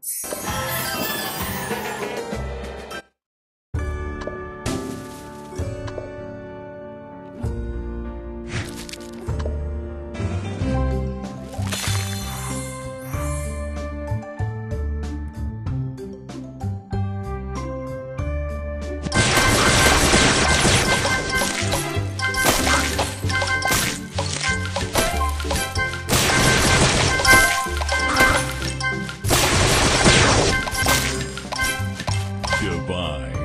Divine. Tasty.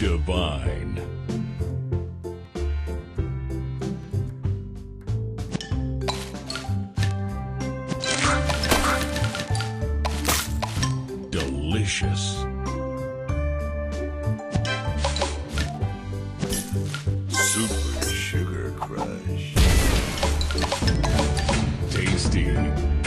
Divine. Delicious. Super Sugar Crush. Tasty.